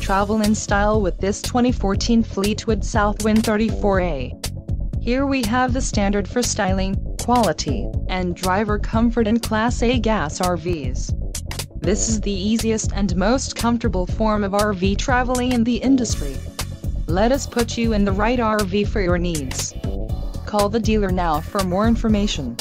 Travel in style with this 2014 Fleetwood Southwind 34A. Here we have the standard for styling, quality, and driver comfort in Class A gas RVs. This is the easiest and most comfortable form of RV traveling in the industry. Let us put you in the right RV for your needs. Call the dealer now for more information.